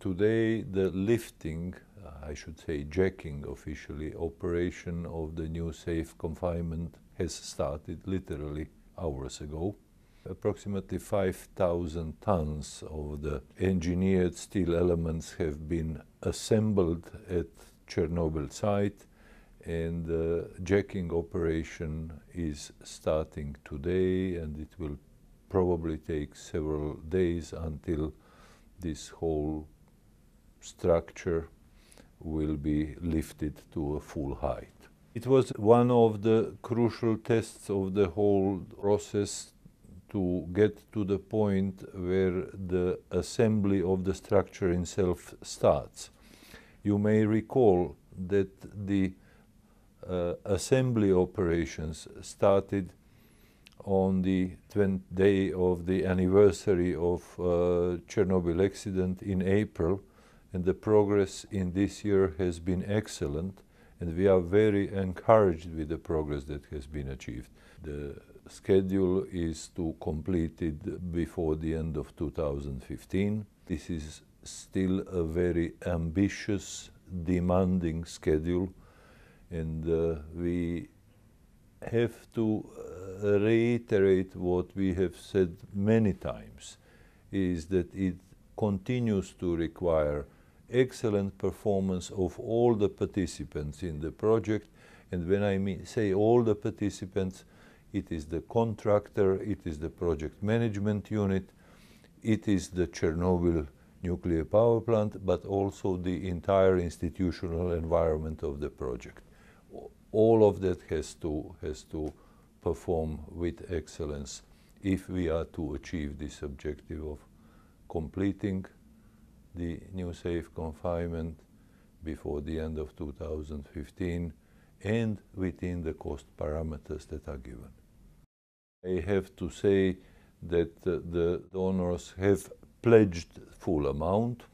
Today, the lifting, I should say jacking officially, operation of the new safe confinement has started literally hours ago. Approximately 5,000 tons of the engineered steel elements have been assembled at Chernobyl site and the jacking operation is starting today and it will probably take several days until this whole structure will be lifted to a full height. It was one of the crucial tests of the whole process to get to the point where the assembly of the structure itself starts. You may recall that the uh, assembly operations started on the 20th day of the anniversary of uh, Chernobyl accident in April and the progress in this year has been excellent and we are very encouraged with the progress that has been achieved. The schedule is to complete it before the end of 2015. This is still a very ambitious, demanding schedule and uh, we have to uh, reiterate what we have said many times is that it continues to require excellent performance of all the participants in the project. And when I mean, say all the participants, it is the contractor, it is the project management unit, it is the Chernobyl nuclear power plant, but also the entire institutional environment of the project. All of that has to, has to perform with excellence if we are to achieve this objective of completing the new safe confinement before the end of 2015 and within the cost parameters that are given. I have to say that uh, the donors have pledged full amount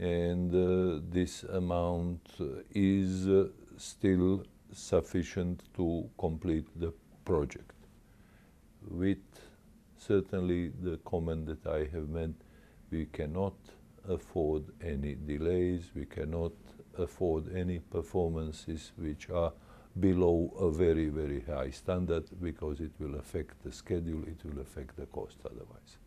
and uh, this amount is uh, still sufficient to complete the project with certainly the comment that I have made we cannot afford any delays, we cannot afford any performances which are below a very, very high standard because it will affect the schedule, it will affect the cost otherwise.